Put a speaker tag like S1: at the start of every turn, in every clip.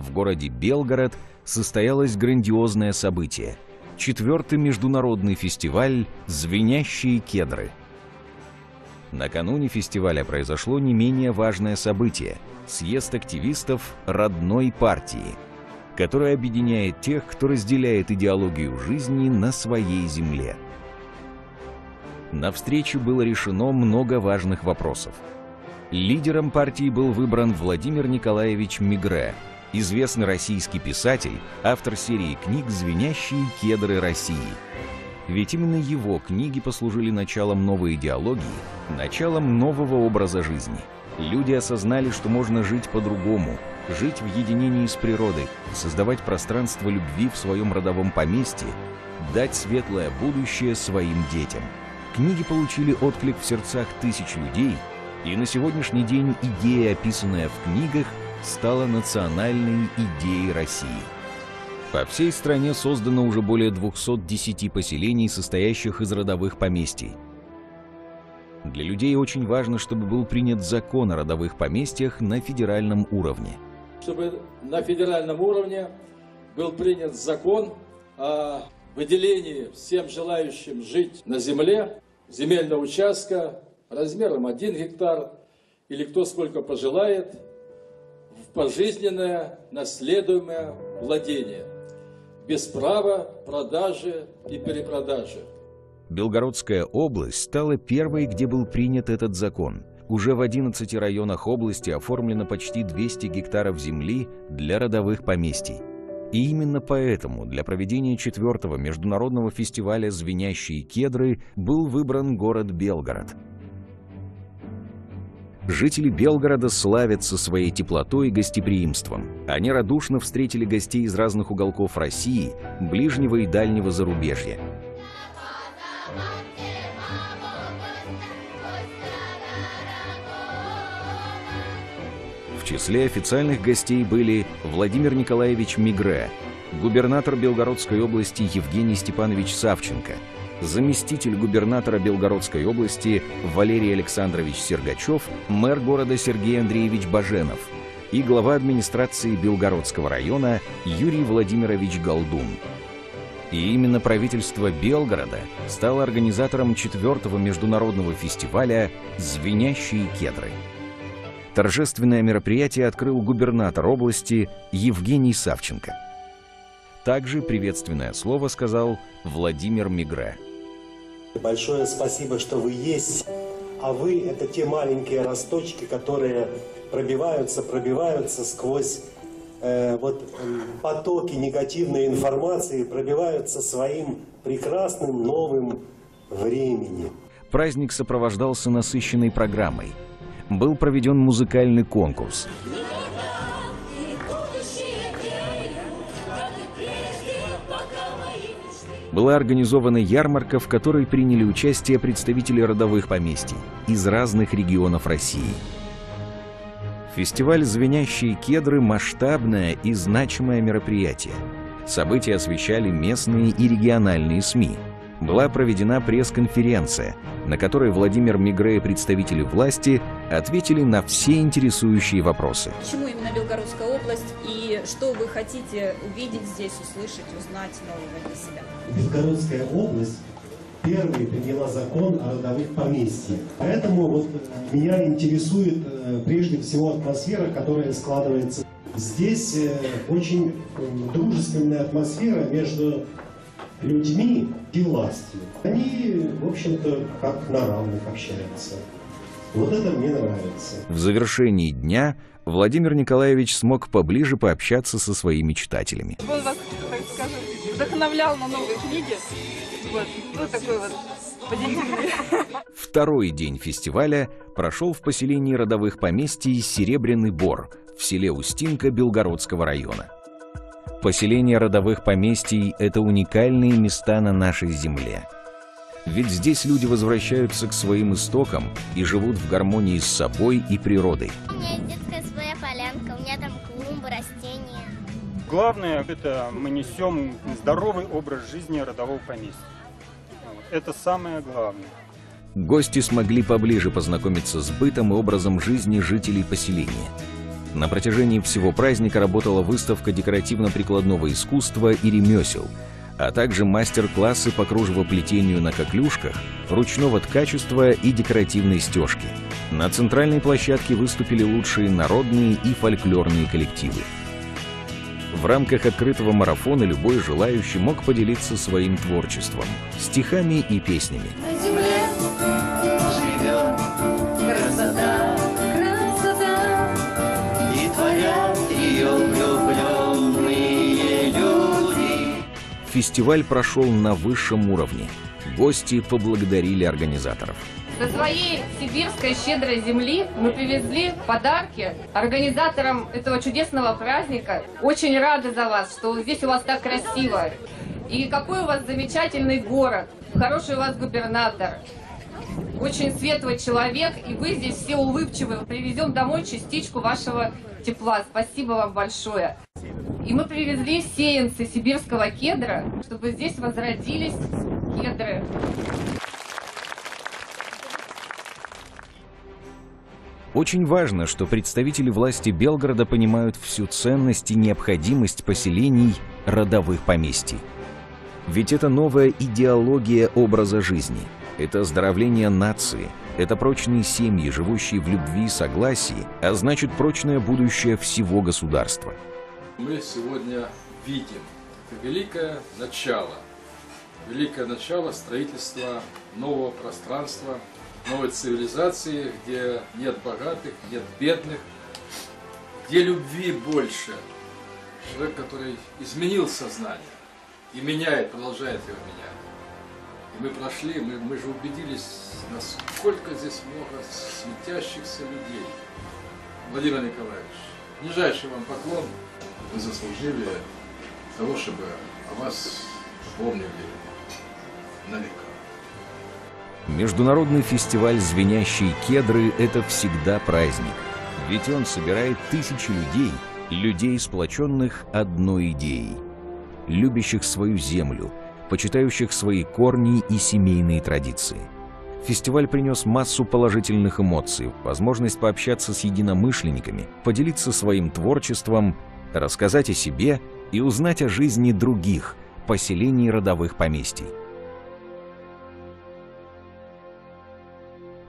S1: В городе Белгород состоялось грандиозное событие – четвертый международный фестиваль «Звенящие кедры». Накануне фестиваля произошло не менее важное событие – съезд активистов родной партии, который объединяет тех, кто разделяет идеологию жизни на своей земле. На встрече было решено много важных вопросов. Лидером партии был выбран Владимир Николаевич Мигре, известный российский писатель, автор серии книг «Звенящие кедры России». Ведь именно его книги послужили началом новой идеологии, началом нового образа жизни. Люди осознали, что можно жить по-другому, жить в единении с природой, создавать пространство любви в своем родовом поместье, дать светлое будущее своим детям. Книги получили отклик в сердцах тысяч людей, и на сегодняшний день идея, описанная в книгах, стала национальной идеей России. По всей стране создано уже более 210 поселений, состоящих из родовых поместий. Для людей очень важно, чтобы был принят закон о родовых поместьях на федеральном уровне.
S2: Чтобы на федеральном уровне был принят закон о выделении всем желающим жить на земле земельного участка размером 1 гектар или кто сколько пожелает пожизненное наследуемое владение без права продажи и перепродажи.
S1: Белгородская область стала первой, где был принят этот закон. Уже в 11 районах области оформлено почти 200 гектаров земли для родовых поместий. И именно поэтому для проведения четвертого международного фестиваля «Звенящие кедры» был выбран город Белгород. Жители Белгорода славятся своей теплотой и гостеприимством. Они радушно встретили гостей из разных уголков России, ближнего и дальнего зарубежья. В числе официальных гостей были Владимир Николаевич Мигре, губернатор Белгородской области Евгений Степанович Савченко, заместитель губернатора Белгородской области Валерий Александрович Сергачев, мэр города Сергей Андреевич Баженов и глава администрации Белгородского района Юрий Владимирович Голдун. И именно правительство Белгорода стало организатором четвертого международного фестиваля «Звенящие кедры». Торжественное мероприятие открыл губернатор области Евгений Савченко. Также приветственное слово сказал Владимир Мигре.
S3: Большое спасибо, что вы есть. А вы – это те маленькие росточки, которые пробиваются, пробиваются сквозь э, вот, э, потоки негативной информации, пробиваются своим прекрасным новым временем.
S1: Праздник сопровождался насыщенной программой – был проведен музыкальный конкурс. Была организована ярмарка, в которой приняли участие представители родовых поместий из разных регионов России. Фестиваль «Звенящие кедры» – масштабное и значимое мероприятие. События освещали местные и региональные СМИ – была проведена пресс-конференция, на которой Владимир Мигре и представители власти ответили на все интересующие вопросы.
S4: Почему именно Белгородская область что вы хотите увидеть здесь, услышать, узнать нового для себя?
S3: Белгородская область первой приняла закон о родовых поместьях. Поэтому вот меня интересует э, прежде всего атмосфера, которая складывается. Здесь э, очень дружественная атмосфера между людьми и властью. Они, в общем-то, как на равных общаются. Вот это мне нравится.
S1: В завершении дня Владимир Николаевич смог поближе пообщаться со своими читателями.
S5: Он вас, так скажем, вдохновлял на новые книги. Вот, вот такой вот позитивный.
S1: Второй день фестиваля прошел в поселении родовых поместий Серебряный Бор в селе Устинка Белгородского района. Поселения родовых поместий – это уникальные места на нашей земле. Ведь здесь люди возвращаются к своим истокам и живут в гармонии с собой и природой.
S6: У меня есть детская своя полянка, у меня там клумбы, растения.
S7: Главное, это мы несем здоровый образ жизни родового поместья. Это самое главное.
S1: Гости смогли поближе познакомиться с бытом и образом жизни жителей поселения. На протяжении всего праздника работала выставка декоративно-прикладного искусства и ремесел, а также мастер-классы по кружевоплетению на коклюшках, ручного ткачества и декоративной стежки. На центральной площадке выступили лучшие народные и фольклорные коллективы. В рамках открытого марафона любой желающий мог поделиться своим творчеством, стихами и песнями. Фестиваль прошел на высшем уровне. Гости поблагодарили организаторов.
S8: Со своей сибирской щедрой земли мы привезли подарки организаторам этого чудесного праздника. Очень рады за вас, что здесь у вас так красиво. И какой у вас замечательный город, хороший у вас губернатор. Очень светлый человек, и вы здесь все улыбчивые. Привезем домой частичку вашего тепла. Спасибо вам большое. И мы привезли сеянцы сибирского кедра, чтобы здесь возродились кедры.
S1: Очень важно, что представители власти Белгорода понимают всю ценность и необходимость поселений родовых поместий. Ведь это новая идеология образа жизни, это оздоровление нации, это прочные семьи, живущие в любви и согласии, а значит прочное будущее всего государства.
S2: Мы сегодня видим это великое начало, великое начало строительства нового пространства, новой цивилизации, где нет богатых, нет бедных, где любви больше. Человек, который изменил сознание и меняет, продолжает его менять. И мы прошли, мы, мы же убедились, насколько здесь много светящихся людей. Владимир Николаевич, нижайший вам поклон. Вы заслужили того, чтобы о вас помнили на.
S1: Международный фестиваль «Звенящие кедры» — это всегда праздник. Ведь он собирает тысячи людей, людей, сплоченных одной идеей. Любящих свою землю, почитающих свои корни и семейные традиции. Фестиваль принес массу положительных эмоций, возможность пообщаться с единомышленниками, поделиться своим творчеством, рассказать о себе и узнать о жизни других поселений родовых поместий.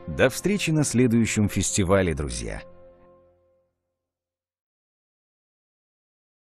S1: До встречи на следующем фестивале, друзья!